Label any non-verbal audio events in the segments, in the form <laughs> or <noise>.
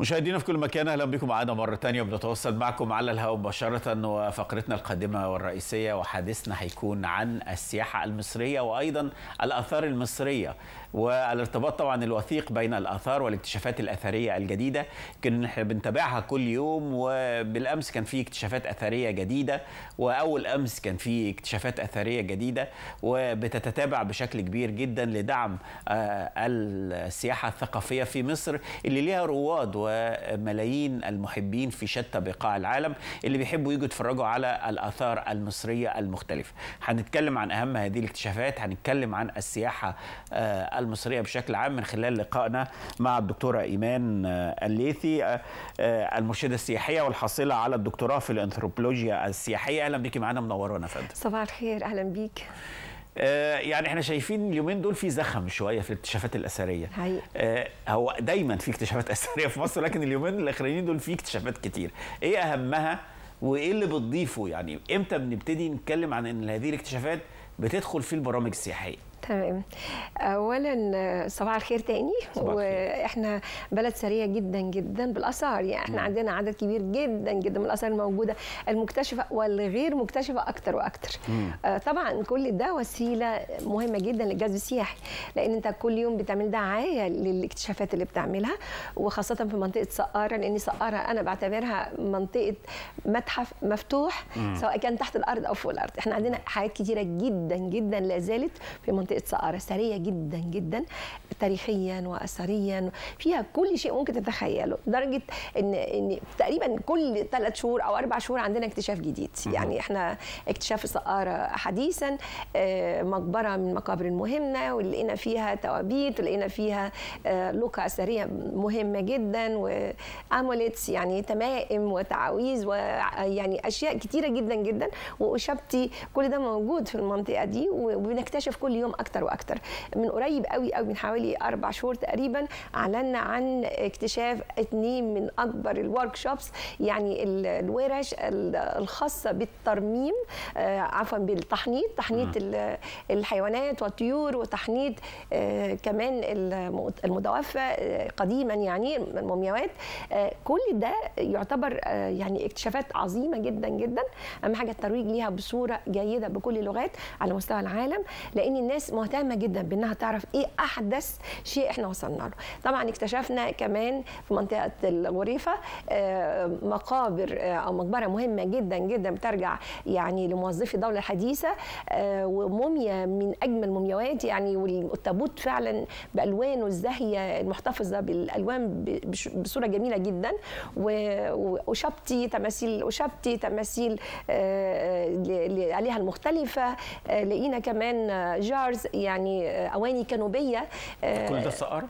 مشاهدينا في كل مكان أهلا بكم معنا مرة ثانية بنتواصل معكم على الهواء مباشرة وفقرتنا القادمة والرئيسية وحديثنا هيكون عن السياحة المصرية وأيضا الآثار المصرية. والارتباط طبعا الوثيق بين الآثار والاكتشافات الأثرية الجديدة. كنا إحنا بنتابعها كل يوم وبالأمس كان في اكتشافات أثرية جديدة وأول أمس كان في اكتشافات أثرية جديدة وبتتتابع بشكل كبير جدا لدعم السياحة الثقافية في مصر اللي ليها رواد وملايين المحبين في شتى بقاع العالم اللي بيحبوا يجوا يتفرجوا على الآثار المصرية المختلفة. هنتكلم عن أهم هذه الاكتشافات هنتكلم عن السياحة المصرية بشكل عام من خلال لقائنا مع الدكتورة إيمان الليثي المرشدة السياحية والحاصلة على الدكتوراه في الأنثروبولوجيا السياحية. أهلا بيكي معانا منورانا فندم. صباح الخير أهلا بيك. آه يعني إحنا شايفين اليومين دول في زخم شوية في الاكتشافات الأثرية. حقيقي. آه هو دايما في اكتشافات <laughs> أثرية في مصر لكن اليومين الأخرانيين دول في اكتشافات كتير. إيه أهمها وإيه اللي بتضيفه؟ يعني إمتى بنبتدي نتكلم عن إن هذه الاكتشافات بتدخل في البرامج السياحية؟ تمام. اولا صباح الخير تاني. صباح. وإحنا بلد سريع جدا جدا بالآثار. يعني إحنا عندنا عدد كبير جدا جدا من الآثار الموجودة. المكتشفة والغير مكتشفة أكتر وأكتر. آه طبعا كل ده وسيلة مهمة جدا للجذب السياحي. لأن أنت كل يوم بتعمل دعاية للاكتشافات اللي بتعملها وخاصة في منطقة سقارة لأن سقارة أنا بعتبرها منطقة متحف مفتوح مم. سواء كان تحت الأرض أو فوق الأرض. إحنا عندنا حاجات كتيرة جدا جدا لا زالت في منطقة سقارة سريه جدا جدا تاريخيا واثريا فيها كل شيء ممكن تتخيله لدرجة إن إن تقريبا كل ثلاث شهور أو أربع شهور عندنا اكتشاف جديد. يعني إحنا اكتشاف سقاره حديثا آه، مقبرة من المقابر المهمه ولقينا فيها توابيت ولقينا فيها آه، لوكا اثريه مهمة جدا وأموليتس يعني تمائم وتعاويذ ويعني أشياء كتيرة جدا جدا وشبتي كل ده موجود في المنطقة دي وبنكتشف كل يوم أكتر وأكتر. من قريب قوي قوي من حوالي أربع شهور تقريبا أعلنا عن اكتشاف اثنين من أكبر ال workshops يعني ال- الورش ال- الخاصة بالترميم آه، عفوا بالتحنيط تحنيط ال- الحيوانات والطيور وتحنيط آه، كمان الم- المتوفى آه، قديما يعني المومياوات. كل ده يعتبر يعني اكتشافات عظيمة جدا جدا. أهم حاجة الترويج ليها بصورة جيدة بكل اللغات على مستوى العالم لأن الناس مهتمة جدا بإنها تعرف إيه أحدث شيء إحنا وصلنا له. طبعا اكتشفنا كمان في منطقة الغريفة آه، مقابر آه، أو مقبرة مهمة جدا جدا بترجع يعني لموظفي الدولة الحديثة آه، وموميا من أجمل المومياوات يعني والتابوت فعلا بألوانه الزاهية المحتفظة بالألوان بصورة جميلة جدا. وشبتي تماثيل وشبتي تماثيل عليها المختلفة لقينا كمان آه، يعني آه، أواني كانوبيه آه، كل ده سقاره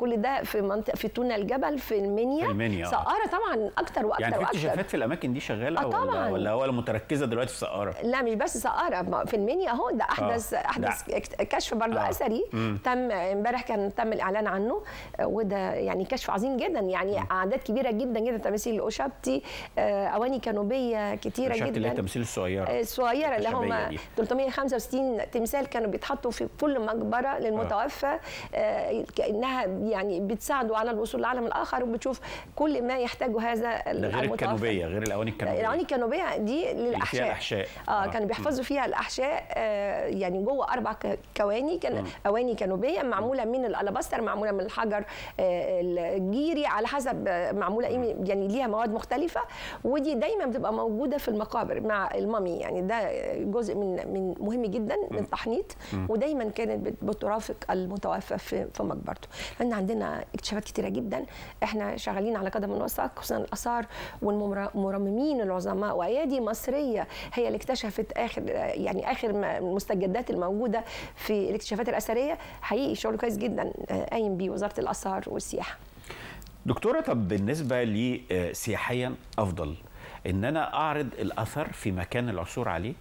كل ده في منطقة في تونه الجبل في المنيا المنيا، آه. سقاره طبعا أكتر وأكتر يعني في وأكتر اكتشافات في الأماكن دي شغالة آه، طبعاً. ولا ولا متركزه دلوقتي في سقارة لا مش بس سقارة في المنيا أهو ده أحدث آه، أحدث اكت- كشف برضه آه. أثري مم. تم امبارح كان تم الإعلان عنه وده يعني كشف عظيم جدا يعني أعداد كبيرة جدا جدا تماثيل اوشابتي أواني كانوبيه كتيرة شفت اللي هي جدا التمثيل الصغيرة الصغيرة اللي هم الخشبية دي. 365 تمثال كانوا بيتحطوا في كل مقبرة للمتوفى آه، كأنها يعني بتساعده على الوصول للعالم الآخر وبتشوف كل ما يحتاجه هذا ده غير المتوفى. الكانوبية غير الأواني الكانوبية. الأواني الكانوبية دي اللي فيها للأحشاء. الأحشاء. آه كانوا بيحفظوا فيها الأحشاء آه يعني جوه أربع كواني كان. أواني كانوبية معمولة من الألاباستر معمولة من الحجر آه الجيري على حسب آه، معمولة إيه يعني ليها مواد مختلفة. ودي دايما بتبقى موجودة في المقابر مع المامي يعني ده جزء من من مهم جدا من التحنيط. ودايما كانت بت- بترافق المتوفى في في مقبرته. لأن عندنا اكتشافات كتيرة جدا. إحنا شغالين على قدم وساق خصوصا الآثار والمرممين العظماء وأيادي مصرية. هي اللي اكتشفت اخر يعني آخر المستجدات الموجودة في الاكتشافات الأثرية. حقيقي شغل كويس جدا آه، قايم بيه وزارة الآثار والسياحة. دكتورة طب بالنسبة لي آه، سياحيا أفضل إن أنا أعرض الأثر في مكان العثور عليه؟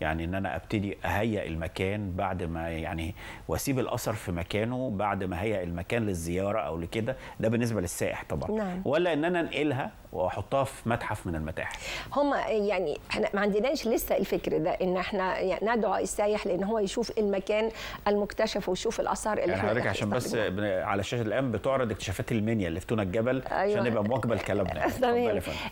يعني إن أنا أبتدي أهيئ المكان بعد ما يعني وأسيب الأثر في مكانه بعد ما هيئ المكان للزيارة أو لكده ده بالنسبة للسائح طبعا. نعم. ولا إن أنا أنقلها وأحطها في متحف من المتاحف. هم يعني إحنا ما عندناش لسه الفكر ده إن إحنا يعني ندعو السايح لأن هو يشوف المكان المكتشف ويشوف الآثار اللي يعني إحنا حضرتك عشان بس على شاشه الآن بتعرض اكتشافات المنيا اللي في تونة الجبل أيوة. عشان نبقى مواكبه لكلامنا.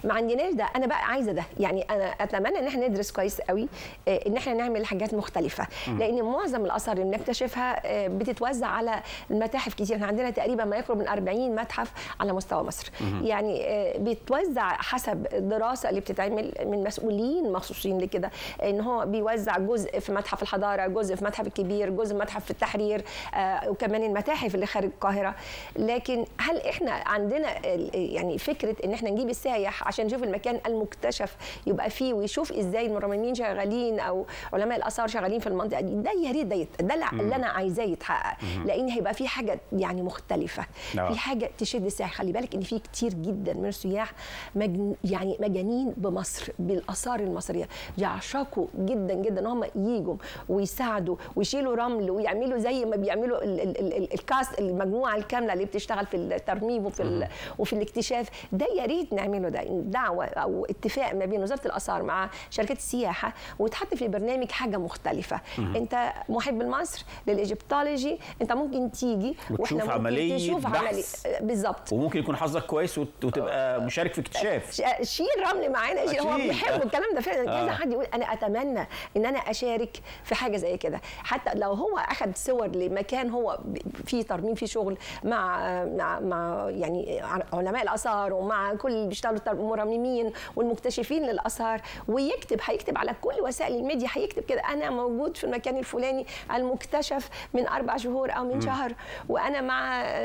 ما عندناش ده. أنا بقى عايزة ده. يعني أنا أتمنى إن إحنا ندرس كويس قوي آه، إن إحنا نعمل حاجات مختلفة. لأن معظم الاثار اللي بنكتشفها آه، بتتوزع على المتاحف كتير. إحنا عندنا تقريبا ما يقرب من 40 متحف على مستوى مصر. يعني آه، بتوزع حسب الدراسة اللي بتتعمل من مسؤولين مخصوصين لكده. إن هو بيوزع جزء في متحف الحضارة جزء في متحف الكبير جزء في متحف التحرير آه، وكمان المتاحف اللي خارج القاهرة. لكن هل إحنا عندنا يعني فكرة إن إحنا نجيب السايح عشان نشوف المكان المكتشف يبقى فيه ويشوف إزاي المرممين شغالين أو علماء الآثار شغالين في المنطقة دي ده يا ريت ده ده اللي أنا عايزاه يتحقق. لأن هيبقى في حاجة يعني مختلفة. نعم. في حاجة تشد السائح خلي بالك إن في كتير جدا من السياح مجن يعني مجانين بمصر بالآثار المصرية. يعشقوا جدا جدا إن هم يجوا ويساعدوا ويشيلوا رمل ويعملوا زي ما بيعملوا ال- ال- ال- ال- ال cast المجموعة الكاملة اللي بتشتغل في الترميم وفي ال- وفي الاكتشاف. ده يا ريت نعمله ده دعوة أو اتفاق ما بين وزارة الآثار مع شركات السياحة وتحط في البرنامج حاجة مختلفة. انت محب لمصر لل Egyptology انت ممكن تيجي وتشوف ممكن عملية تشوف بحث. عملي بالظبط. وممكن يكون حظك كويس وت- وتبقى مشارك في اكتشاف. شيل رمل معانا شيل هو. بيحب الكلام ده فعلا. آه. كذا حد يقول أنا أتمنى إن أنا أشارك في حاجة زي كده. حتى لو هو اخذ صور لمكان هو فيه ترميم فيه شغل مع مع مع يعني علماء الآثار ومع كل اللي بيشتغلوا تر- مرممين والمكتشفين للآثار ويكتب هيكتب على كل وسائل الميديا هيكتب كده أنا موجود في المكان الفلاني المكتشف من أربع شهور أو من شهر وأنا مع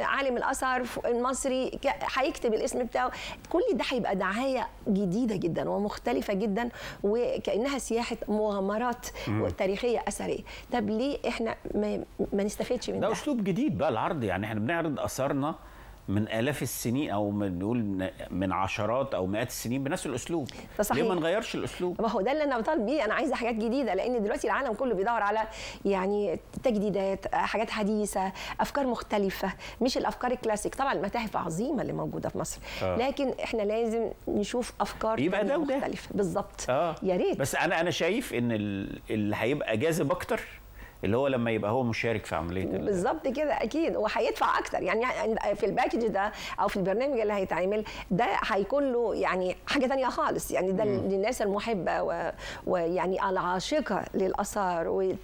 عالم الاثار ف- المصري هيكتب الاسم بتاعه. كل ده هيبقى دعاية جديدة جدا ومختلفة جدا وكأنها سياحة مغامرات تاريخيه أثرية. طب ليه إحنا ما, ما نستفدش من ده ده؟ أسلوب جديد بقى العرض يعني إحنا بنعرض اثارنا من آلاف السنين أو من نقول من- عشرات أو مئات السنين بنفس الأسلوب. ده صحيح. ليه ما نغيرش الأسلوب؟ ما هو ده اللي أنا بطالب بيه. أنا عايزة حاجات جديدة لأن دلوقتي العالم كله بيدور على يعني تجديدات حاجات حديثة أفكار مختلفة مش الأفكار الكلاسيك. طبعا المتاحف عظيمة اللي موجودة في مصر. آه. لكن إحنا لازم نشوف أفكار يبقى ده. مختلفة. بالظبط. آه. يا ريت. بس أنا أنا شايف إن ال- اللي هيبقى جاذب أكتر اللي هو لما يبقى هو مشارك في عملية ال- بالظبط كده أكيد. وهيدفع أكتر. يعني في ال package ده أو في البرنامج اللي هيتعمل ده هيكون له يعني حاجة تانية خالص. يعني ده للناس المحبة و- ويعني العاشقة للآثار وال-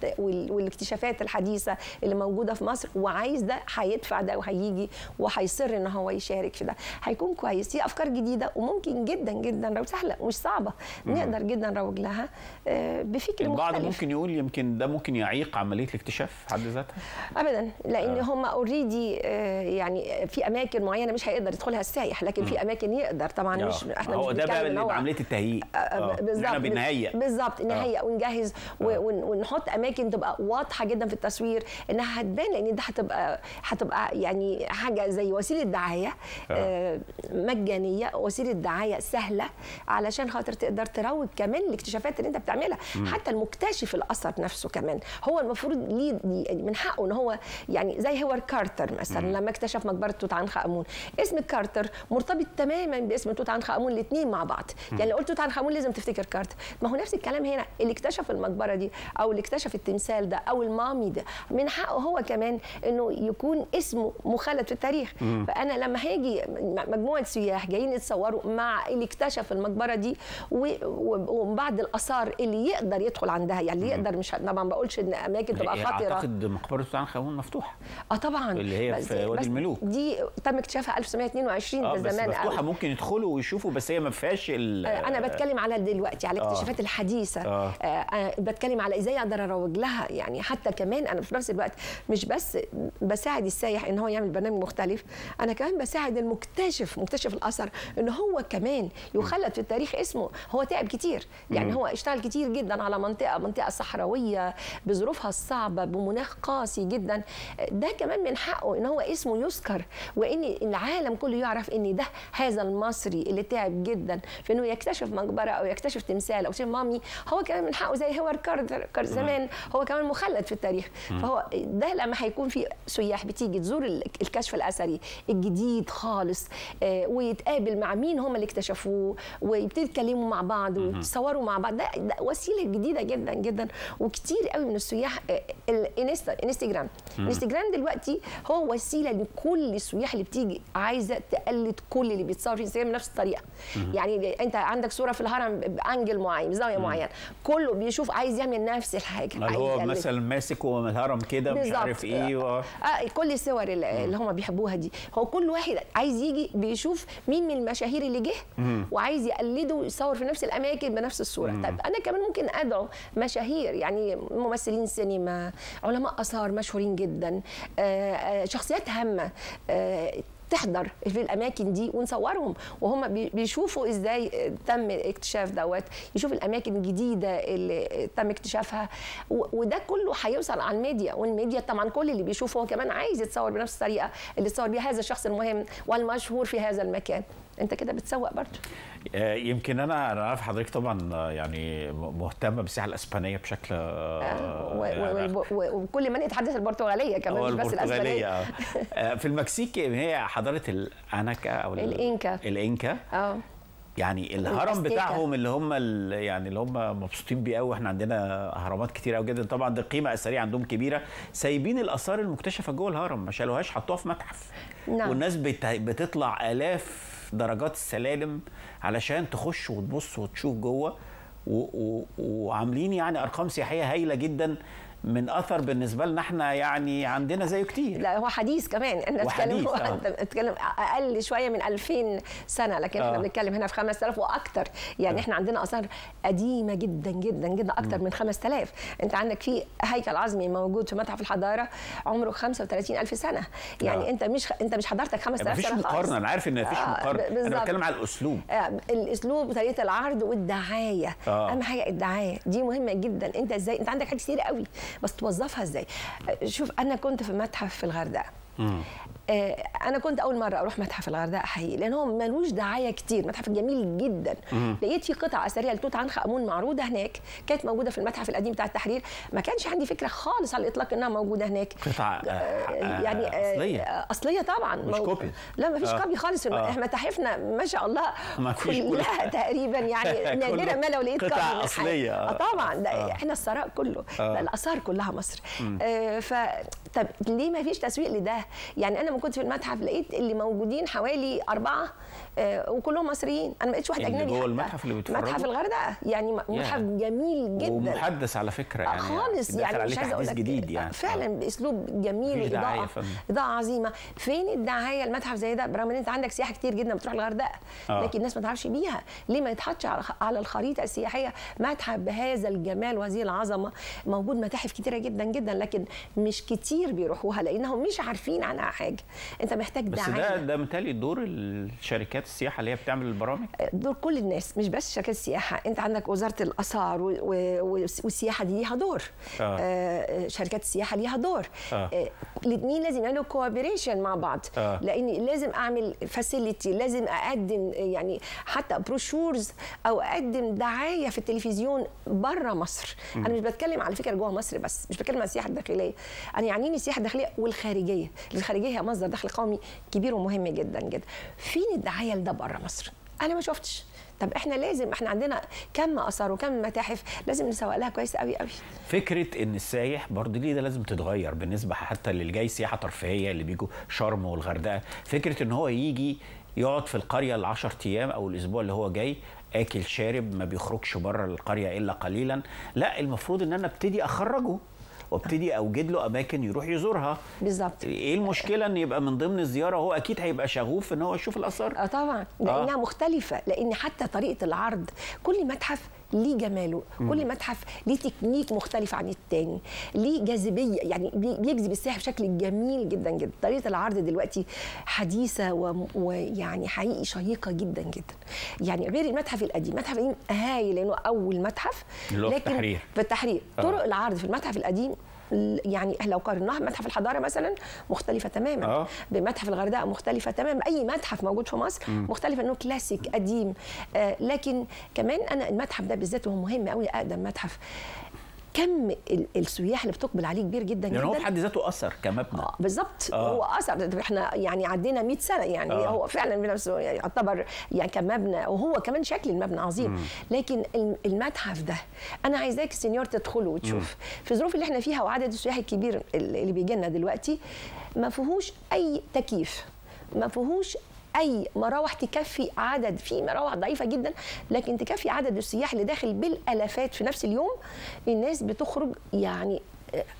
والاكتشافات الحديثة اللي موجودة في مصر. وعايز ده هيدفع ده وهيجي وهيصر إن هو يشارك في ده. هيكون كويس. هي أفكار جديدة وممكن جدا جدا لو سهلة مش صعبة. نقدر جدا نروج لها آه، بفكر البعض مختلف. ممكن يقول يمكن ده ممكن يعيق عملية الاكتشاف في حد ذاتها؟ ابدا لأن آه. هم اوريدي يعني في أماكن معينة مش هيقدر يدخلها السائح لكن في أماكن يقدر. طبعا مش آه. إحنا هو مش ده بقى اللي عمليه التهيئ. آه، بالظبط. إحنا بنهيئ. بالظبط نهيئ ونجهز ونحط أماكن تبقى واضحة جدا في التصوير إنها هتبان لأن ده هتبقى هتبقى يعني حاجة زي وسيلة دعاية آه، مجانية وسيلة دعاية سهلة علشان خاطر تقدر تروج كمان الاكتشافات اللي أنت بتعملها. حتى المكتشف الأثر نفسه كمان هو المفروض ليه من حقه إن هو يعني زي هوارد كارتر مثلا لما اكتشف مقبرة توت عنخ آمون. اسم كارتر مرتبط تماما باسم توت عنخ آمون الاثنين مع بعض. يعني لو قلت توت عنخ آمون لازم تفتكر كارتر. ما هو نفس الكلام هنا. اللي اكتشف المقبرة دي أو اللي اكتشف التمثال ده أو ال mummy ده من حقه هو كمان إنه يكون اسمه مخلد في التاريخ. فأنا لما هاجي مجموعة سياح جايين يتصوروا مع اللي اكتشف المقبرة دي و- و- وبعد الآثار اللي يقدر يدخل عندها. يعني اللي يقدر مش طبعا ما بقولش إن اماكن تبقى هي خطرة أعتقد مقبرة توت عنخ امون مفتوحة آه طبعا اللي هي بس- في وادي الملوك. دي تم اكتشافها 1922 آه ده زمان مفتوحة قوي. ممكن يدخلوا ويشوفوا بس هي ما فيهاش ال- أنا بتكلم على دلوقتي على آه. الاكتشافات الحديثة آه. آه. آه بتكلم على إزاي أقدر أروج لها يعني حتى كمان أنا في نفس الوقت مش بس بساعد السايح إن هو يعمل برنامج مختلف أنا كمان بساعد المكتشف مكتشف الأثر إن هو كمان يخلد في التاريخ اسمه هو تعب كتير يعني هو اشتغل كتير جدا على منطقة منطقة صحراوية بظروفها الصعبه بمناخ قاسي جدا. ده كمان من حقه إن هو اسمه يذكر وإن العالم كله يعرف إن ده هذا المصري اللي تعب جدا. في إنه يكتشف مقبرة أو يكتشف تمثال أو شيء مامي هو كمان من حقه زي هوارد كارتر زمان هو كمان مخلد في التاريخ. فهو ده لما هيكون في سياح بتيجي تزور الكشف الأثري الجديد خالص آه، ويتقابل مع مين هم اللي اكتشفوه ويبتدي يتكلموا مع بعض ويتصوروا مع بعض. ده, ده وسيلة جديدة جدا جدا وكتير قوي من السياح آه، الانستا انستجرام الإنستجرام دلوقتي هو وسيلة لكل السياح اللي بتيجي عايزة تقلد كل اللي بيتصور في إنستجرام بنفس الطريقة. يعني أنت عندك صورة في الهرم بأنجل معين بزاوية معينة. كله بيشوف عايز يعمل نفس الحاجة اللي هو. مثلا ماسك الهرم كده مش. عارف إيه و... آه كل الصور اللي اللي هم بيحبوها دي. هو كل واحد عايز يجي بيشوف مين من المشاهير اللي جه وعايز يقلده ويصور في نفس الأماكن بنفس الصورة. طب أنا كمان ممكن أدعو مشاهير يعني ممثلين سينما علماء آثار مشهورين جدا. آه، آه، شخصيات هامة آه، تحضر في الأماكن دي ونصورهم. وهم بي- بيشوفوا إزاي تم اكتشاف دوت يشوف الأماكن الجديدة اللي تم اكتشافها. وده كله هيوصل على الميديا. والميديا طبعا كل اللي بيشوفه هو كمان عايز يتصور بنفس الطريقة اللي اتصور بيها هذا الشخص المهم والمشهور في هذا المكان. انت كده بتسوق برضه. آه، يمكن أنا أنا عارف حضرتك طبعا آه، يعني مهتمة بالسياحة الإسبانية بشكل آه، يعني وكل من يتحدث البرتغالية كمان مش بس الأسبانية. <laughs> في المكسيك هي حضارة الانكا أو ال- الإنكا. الإنكا. آه. يعني الهرم. بتاعهم اللي هم يعني اللي هم مبسوطين بيه قوي إحنا عندنا اهرامات كتير قوي جدا. طبعا دي قيمة أثرية عندهم كبيرة. سايبين الآثار المكتشفة جوه الهرم ما شالوهاش حطوها في متحف. نعم. والناس بت- بتطلع آلاف درجات السلالم علشان تخش وتبص وتشوف جوه وعاملين يعني أرقام سياحية هايلة جدا. من أثر بالنسبة لنا إحنا يعني عندنا زيه كتير. لا هو حديث كمان. إحنا وحديث، بنتكلم آه. أقل شوية من 2000 سنة لكن إحنا آه. بنتكلم هنا في 5000 وأكتر. يعني إحنا عندنا آثار قديمة جدا جدا جدا أكتر من 5000 أنت عندك في هيكل عظمي موجود في متحف الحضارة عمره 35000 سنة. يعني آه. أنت مش أنت مش حضرتك 5000 مفيش سنة خالص. مقارنة. أنا عارف إن مفيش آه، مقارنة. أنا. بتكلم على الأسلوب. آه، الأسلوب وطريقه العرض والدعاية. آه. أهم حاجة الدعاية. دي مهمة جدا. أنت إزاي؟ أنت عندك حاجات كتير قوي. بس توظفها إزاي؟ شوف أنا كنت في متحف في الغردقة. أنا كنت أول مرة أروح متحف الغردقة حقيقي لأن هو ملوش دعاية كتير متحف جميل جدا لقيت في قطع أثرية لتوت عنخ آمون معروضة هناك كانت موجودة في المتحف القديم بتاع التحرير ما كانش عندي فكرة خالص على الإطلاق إنها موجودة هناك قطع آه، آه، يعني آه، أصلية آه، أصلية طبعا مش مو- copy. لا ما فيش آه. copy خالص آه. متاحفنا ما شاء الله <laughs> ما فيش كلها. تقريبا يعني <laughs> نادرا ما لو لقيت قطع. أصلية. آه طبعا ده آه. إحنا الثراء كله آه. ده الآثار كلها مصر آه ف طب ليه ما فيش تسويق لده يعني أنا لما كنت في المتحف لقيت اللي موجودين حوالي أربعة آه وكلهم مصريين. أنا ما لقيتش واحد أجنبي جوه. المتحف اللي بيتفرجوا؟ متحف الغردقة. يعني متحف جميل جدا. ومحدث على فكرة آه يعني خالص. داخل يعني مش عايزة أقول لك جديد يعني. فعلا بأسلوب جميل واضاءه. إضاءة عظيمة. فين الدعاية؟ المتحف زي ده برغم إن أنت عندك سياحه كتير جدا بتروح الغردقة آه. لكن الناس ما تعرفش بيها. ليه ما يتحطش على على الخريطة السياحية؟ متحف بهذا الجمال وهذه العظمة. موجود متاحف كتيرة جدا جدا لكن مش كتير بيروحوها لأنهم مش عارفين عنها حاجة. انت محتاج بس دعايه ده ده متهيألي دور الشركات السياحة اللي هي بتعمل البرامج دور كل الناس مش بس شركات السياحة انت عندك وزارة الاثار والسياحة دي ليها دور آه. آه. شركات السياحة ليها دور آه. آه. الاثنين لازم يعملوا cooperation مع بعض آه. لأن لازم أعمل facility لازم أقدم يعني حتى brochures أو أقدم دعاية في التلفزيون بره مصر أنا مش بتكلم على فكرة جوه مصر بس مش بتكلم عن السياحة الداخلية أنا يعنيني السياحة الداخلية والخارجية الخارجية هي مصدر دخل قومي كبير ومهم جدا جدا. فين الدعايه لده بره مصر؟ أنا ما شفتش. طب إحنا لازم إحنا عندنا كم آثار وكم متاحف لازم نسوق لها كويس قوي قوي. فكرة إن السايح برضه ليه ده لازم تتغير بالنسبة حتى للي جاي سياحة ترفيهيه اللي بيجوا شرم والغردقة. فكرة إن هو يجي يقعد في القرية العشر أيام أو الأسبوع اللي هو جاي آكل شارب ما بيخرجش بره القرية إلا قليلا. لا المفروض إن أنا أبتدي أخرجه. وابتدي اوجد له اماكن يروح يزورها. بالظبط. إيه المشكلة ان يبقى من ضمن الزيارة هو أكيد هيبقى شغوف ان هو يشوف الآثار؟ آه طبعا. لأنها مختلفة. لأن حتى طريقة العرض كل متحف ليه جماله؟ كل متحف ليه تكنيك مختلف عن التاني. ليه جاذبية؟ يعني بي- بيجذب السائح بشكل جميل جدا جدا. طريقة العرض دلوقتي حديثة ويعني حقيقي شيقة جدا جدا. يعني غير المتحف القديم. المتحف القديم هايل لأنه أول متحف هو في التحرير. في التحرير. آه. طرق العرض في المتحف القديم يعني لو قارناها بمتحف الحضارة مثلا مختلفة تماما. آه. بمتحف الغردقة مختلفة تماما. أي متحف موجود في مصر مختلف إنه كلاسيك قديم. آه لكن كمان أنا المتحف ده بالذات هو مهم قوي اقدم متحف. كم ال- السياح اللي بتقبل عليه كبير جدا هو جدا. في حد ذاته أثر كمبنى. آه، بالظبط آه. هو أثر. إحنا يعني عدينا 100 سنة يعني آه. هو فعلا بنفسه يعني يعتبر يعني كمبنى وهو كمان شكل المبنى عظيم. لكن الم- المتحف ده أنا عايزاك سنيور تدخله وتشوف. في الظروف اللي إحنا فيها وعدد السياح الكبير اللي بيجي لنا دلوقتي ما فيهوش أي تكييف ما فيهوش أي مراوح تكفي عدد في مراوح ضعيفة جدا لكن تكفي عدد السياح اللي داخل بالآلافات في نفس اليوم الناس بتخرج يعني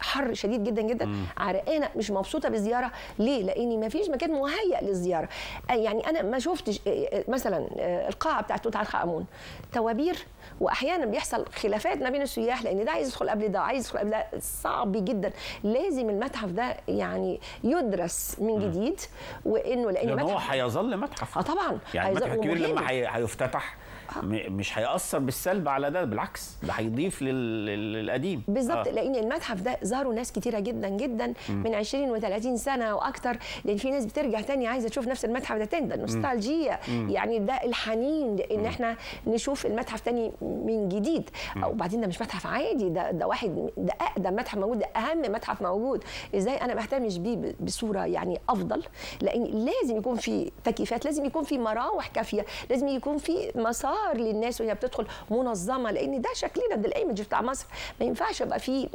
حر شديد جدا جدا عرقانة مش مبسوطة بالزيارة. ليه؟ لأن ما فيش مكان مهيأ للزيارة. يعني أنا ما شفتش آه، آه، مثلا آه، القاعة بتاعت توت عنخ آمون. توابير واحيانا بيحصل خلافات ما بين السياح لأن ده عايز يدخل قبل ده عايز يدخل قبل ده. صعب جدا. لازم المتحف ده يعني يدرس من جديد وإنه لأن لأن هو هيظل متحف. آه طبعا. يعني الكبير ومهم. لما هي- هيفتتح. مش هيأثر بالسلب على ده بالعكس ده هيضيف لل- لل- للقديم. بالظبط آه. لأن المتحف ده زاروا ناس كتيرة جدا جدا من 20 و30 سنة وأكتر لأن في ناس بترجع تاني عايزة تشوف نفس المتحف ده تاني ده نوستالجيا يعني ده الحنين إن إحنا نشوف المتحف تاني من جديد. وبعدين ده مش متحف عادي ده ده واحد ده اقدم متحف موجود ده أهم متحف موجود. إزاي أنا ما اهتمش بيه بصورة يعني أفضل؟ لأن لازم يكون في تكييفات لازم يكون في مراوح كافية لازم يكون في مسار للناس وهي بتدخل منظمة لأن ده شكلنا ده الإيمج بتاع مصر. ما ينفعش يبقى فيه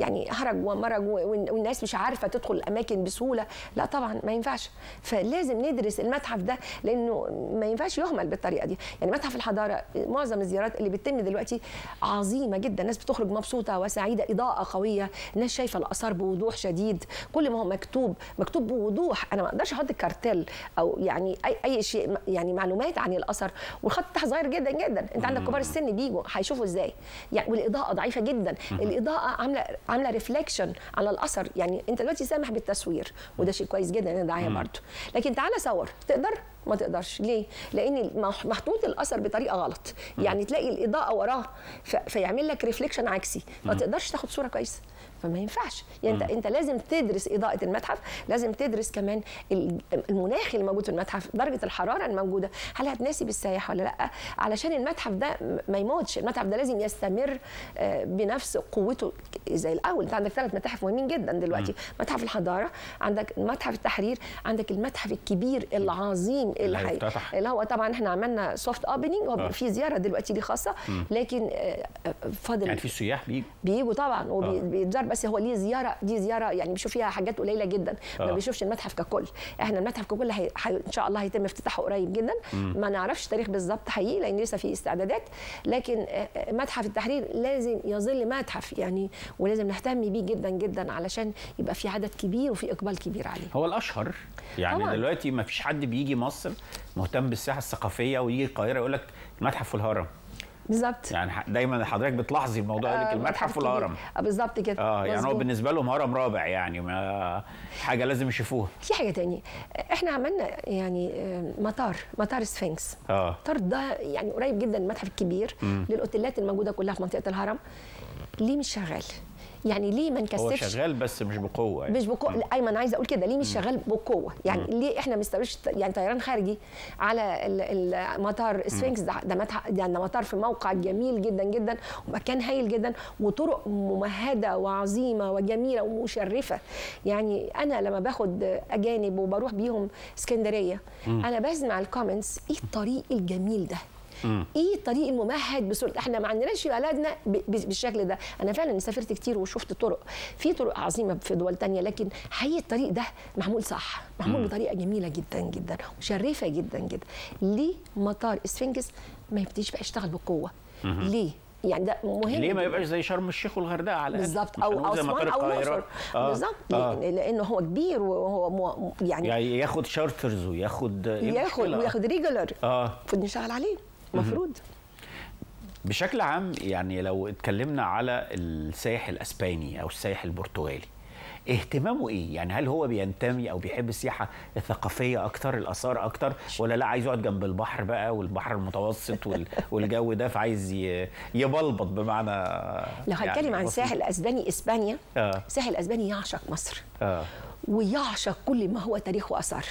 يعني هرج ومرج والناس مش عارفة تدخل الأماكن بسهولة. لا طبعا ما ينفعش. فلازم ندرس المتحف ده لأنه ما ينفعش يهمل بالطريقة دي. يعني متحف الحضارة معظم الزيارات اللي بتتم دلوقتي عظيمة جدا. الناس بتخرج مبسوطة وسعيدة إضاءة قوية الناس شايفة الآثار بوضوح شديد. كل ما هو مكتوب مكتوب بوضوح. أنا ما أقدرش أحط كارتيل أو يعني اي أي شيء يعني معلومات عن الأثر. والخط بتاعها صغير جدا جدا. أنت عندك كبار السن بيجوا هيشوفوا إزاي؟ يعني والإضاءة ضعيفة جدا. الإضاءة عاملة عاملة reflection على الأثر. يعني أنت دلوقتي سامح بالتصوير وده شيء كويس جدا أنا داعية برضه. لكن تعالى صور. تقدر؟ ما تقدرش. ليه؟ لأن مح- محطوط الأثر بطريقة غلط. يعني تلاقي الإضاءة وراه فيعمل لك reflection عكسي. ما تقدرش تاخد صورة كويسة. فما ينفعش. يعني انت انت لازم تدرس إضاءة المتحف لازم تدرس كمان ال- المناخ اللي موجود في المتحف درجة الحرارة الموجودة. هل هتناسب السائح ولا لأ؟ علشان المتحف ده م- ما يموتش. المتحف ده لازم يستمر آه، بنفس قوته زي الأول. انت عندك ثلاث متاحف مهمين جدا دلوقتي. متحف الحضارة عندك متحف التحرير عندك المتحف الكبير العظيم اللي, اللي هو طبعا إحنا عملنا soft opening هو آه. في زيارة دلوقتي دي خاصه لكن آه، فاضل يعني في سياح بيجوا. بيجوا طبعا. وبيتزار بس هو ليه زيارة دي زيارة يعني بيشوف فيها حاجات قليلة جدا ما آه. بيشوفش المتحف ككل. إحنا المتحف ككل هي... هي... إن شاء الله هيتم افتتاحه قريب جدا. ما نعرفش تاريخ بالظبط حقيقي لأن لسه في استعدادات. لكن آه، آه، متحف التحرير لازم يظل متحف يعني ولازم نهتم بيه جدا جدا علشان يبقى في عدد كبير وفي إقبال كبير عليه. هو الأشهر يعني طبعاً. دلوقتي ما فيش حد بيجي مصر مهتم بالسياحة الثقافية ويجي القاهرة يقول لك المتحف والهرم. بالظبط. يعني دايما حضرتك بتلاحظي الموضوع يقول لك آه، المتحف. والهرم آه، بالظبط كده. آه يعني هو. بالنسبة لهم هرم رابع يعني ما حاجة لازم يشوفوها. في حاجة تاني إحنا عملنا يعني آه، مطار مطار سفنكس آه. المطار ده يعني قريب جدا المتحف الكبير للأوتيلات الموجودة كلها في منطقة الهرم. ليه مش شغال؟ يعني ليه ما هو نكثفش شغال بس مش بقوة يعني. مش بقوة. لا، ايمن عايزة أقول كده ليه مش شغال بقوة؟ يعني ليه إحنا ما نستوردش يعني طيران خارجي على ال- المطار سفنكس ده ده ده مطار في موقع جميل جدا جدا ومكان هايل جدا وطرق ممهدة وعظيمة وجميلة ومشرفة. يعني أنا لما باخد أجانب وبروح بيهم اسكندرية أنا بسمع الكومنتس إيه الطريق الجميل ده؟ إيه الطريق الممهد بسرعة؟ إحنا ما عندناش في بلدنا بالشكل ده. أنا فعلا سافرت كتير وشفت طرق. في طرق عظيمة في دول تانية لكن حقيقي الطريق ده معمول صح معمول بطريقة جميلة جدا جدا وشريفة جدا جدا. ليه مطار اسفنكس ما يبتديش بقى يشتغل بقوة؟ ليه؟ يعني ده مهم ليه ما. يبقاش زي شرم الشيخ والغردقة على؟ بالظبط. أو أو أسوان أو. الأقصر. آه، بالظبط. آه. لأن- لأنه هو كبير وهو مو يعني يعني ياخد charters وياخد ياخد؟ وياخد regular آه. المفروض نشتغل عليه. المفروض بشكل عام يعني لو اتكلمنا على السائح الأسباني أو السائح البرتغالي اهتمامه إيه؟ يعني هل هو بينتمي أو بيحب السياحة الثقافية أكتر الآثار أكتر ولا لأ عايز يقعد جنب البحر بقى والبحر المتوسط وال- <laughs> والجو ده فعايز يبلبط بمعنى لو هتكلم عن بسيط. الساحل الاسباني إسبانيا الساحل الاسباني يعشق مصر. آه. ويعشق كل ما هو تاريخ وآثار.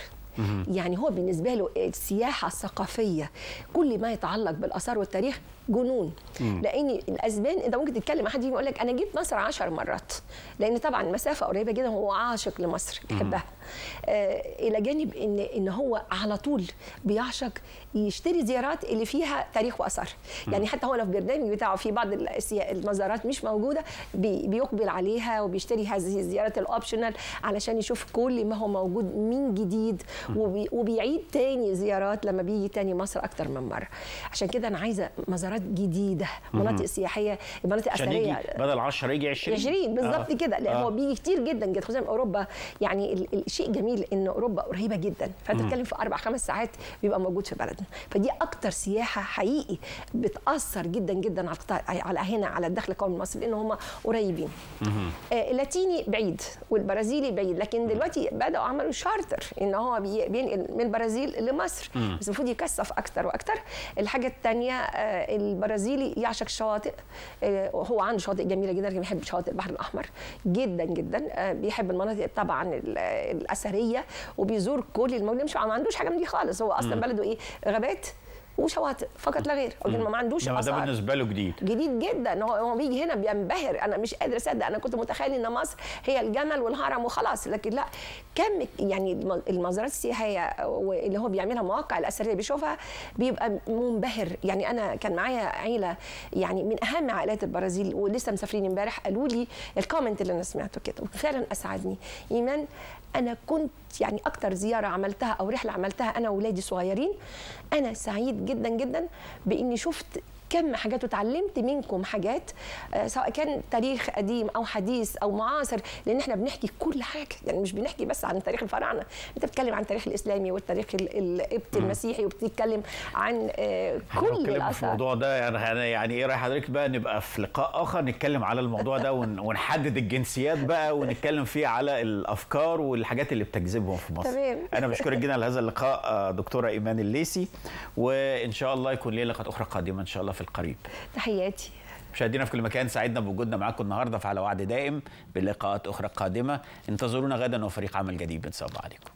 يعني هو بالنسبة له السياحه الثقافيه كل ما يتعلق بالآثار والتاريخ جنون. لأن الأسبان أنت ممكن تتكلم مع حد يجي يقول لك أنا جيت مصر عشر مرات. لأن طبعا المسافة قريبة جدا هو عاشق لمصر بيحبها. آه إلى جانب إن إن هو على طول بيعشق يشتري زيارات اللي فيها تاريخ وأثار. يعني حتى هو لو في البرنامج بتاعه في بعض المزارات مش موجودة بي بيقبل عليها وبيشتري هذه الزيارات ال optional علشان يشوف كل ما هو موجود من جديد. وبي وبيعيد تاني زيارات لما بيجي تاني مصر أكتر من مرة. عشان كده أنا عايزة مزارات جديدة مناطق سياحية مناطق أثرية. بدل 10 يجي 20 20 بالظبط آه. كده. لأن آه. هو بيجي كتير جدا جدا خصوصا أوروبا. يعني ال- الشيء جميل إن أوروبا قريبة جدا. فأنت بتتكلم في أربع خمس ساعات بيبقى موجود في بلدنا. فدي أكتر سياحة حقيقي بتأثر جدا جدا على القطاع على هنا على الدخل القومي المصري لأن هم قريبين. آه، اللاتيني بعيد والبرازيلي بعيد. لكن دلوقتي بدأوا عملوا شارتر إن هو بي- بينقل من البرازيل لمصر. بس المفروض يكثف أكتر وأكتر. الحاجة الثانية البرازيلي يعشق الشواطئ آه، هو عنده شواطئ جميلة جدا لكن بيحب شواطئ البحر الأحمر جدا جدا. آه، بيحب المناطق طبعا ال- الأثرية وبيزور كل المواد مش ما عندوش حاجة من دي خالص. هو أصلا بلده إيه؟ غابات. وشواطئ فقط لا غير ما عندوش ده ده آثار. بالنسبة له جديد. جديد جدا هو هو بيجي هنا بينبهر أنا مش قادر أصدق أنا كنت متخيل إن مصر هي الجمل والهرم وخلاص لكن لا كم يعني الم- المزارات السياحية اللي هو بيعملها المواقع الأثرية بيشوفها بيبقى منبهر. يعني أنا كان معايا عيلة يعني من أهم عائلات البرازيل ولسه مسافرين امبارح قالوا لي الكومنت اللي أنا سمعته كده وفعلا أسعدني. إيمان أنا كنت يعني أكتر زيارة عملتها أو رحلة عملتها أنا واولادي صغيرين. أنا سعيد جدا جدا بإني شفت كم حاجات وتعلمت منكم حاجات آه، سواء كان تاريخ قديم أو حديث أو معاصر لأن إحنا بنحكي كل حاجة. يعني مش بنحكي بس عن تاريخ الفراعنة انت بتتكلم عن التاريخ الإسلامي والتاريخ ال- القبط المسيحي وبتتكلم عن آه، كل في الآثار. الموضوع ده. يعني يعني- إيه راي حضرتك بقى؟ نبقى في لقاء آخر نتكلم على الموضوع ده ون- <laughs> ونحدد الجنسيات بقى ونتكلم فيه على الأفكار والحاجات اللي بتجذبهم في مصر. تمام. أنا بشكرك جدا على هذا اللقاء آه، دكتورة إيمان الليسي وإن شاء الله يكون لي لقاءات أخرى قادمة إن شاء الله في القريب. تحياتي. مشاهدينا في كل مكان سعدنا بوجودنا معاكم النهارده فعلى وعد دائم بلقاءات أخرى قادمة. انتظرونا غدا وفريق عمل جديد. بنصب عليكم.